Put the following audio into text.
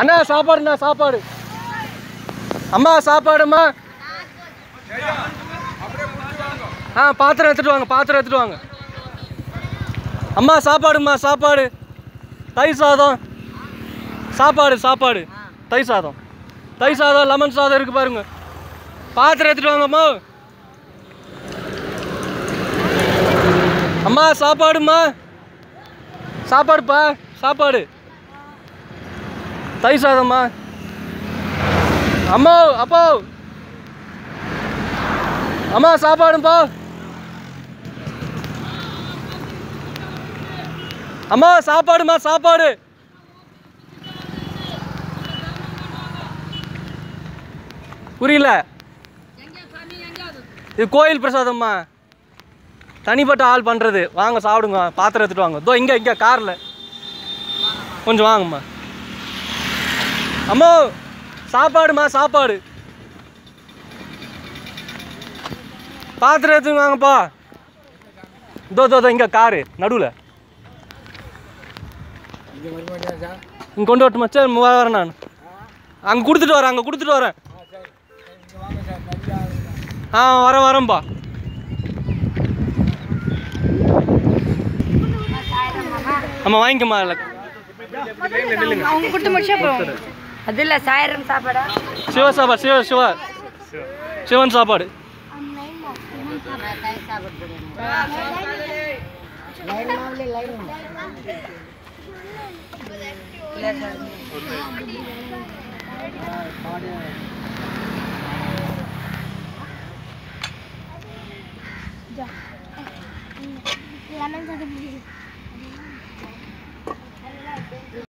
அண்ணா சாப்பாடுண்ணா சாப்பாடு. அம்மா சாப்பாடுமா ஆ பாத்திரம் எடுத்துட்டு வாங்க பாத்திரம் எடுத்துட்டு வாங்க. அம்மா சாப்பாடுமா சாப்பாடு. தயிர் சாதம். சாப்பாடு சாப்பாடு. தயிர் சாதம். தயிர் சாதம் லெமன் சாதம் இருக்கு பாருங்க. பாத்திரம் எடுத்துட்டு வாங்கம்மா. அம்மா சாப்பாடும்மா. சாப்பாடுப்பா சாப்பாடு. தயிர் சாதம்மா. அம்மா அப்பா. அம்மா சாப்பாடுப்பா அம்மா சாப்பாடுமா சாப்பாடு. புரியல. இது கோயில் பிரசாதம்மா. தனிப்பட்ட ஆள் பண்ணுறது வாங்க சாப்பிடுங்க. பாத்திரம் எடுத்துகிட்டு வாங்க. இதோ இங்கே இங்கே காரில். கொஞ்சம் வாங்கம்மா. அம்மா சாப்பாடுமா சாப்பாடு. பாத்திரம் எடுத்துட்டு வாங்கப்பா. இதோ இதோ இங்கே காரு நடுவில். இங்கே கொண்டு வரட்டுமா சரி வரேன் நான். அங்கே கொடுத்துட்டு வரேன் அங்கே கொடுத்துட்டு வரேன். ஆ வரேன் வரேன்ப்பா ஆமாம் வாங்கிக்கம்மா இல்லை அவங்க கொடுத்து முடிச்சா அப்புறம் அது இல்லை சாயிரம் சாப்பாடா சிவ சாப்பாடு சிவ சிவ சிவன் சாப்பாடு லெமன் சாதம் பிடிக்கும்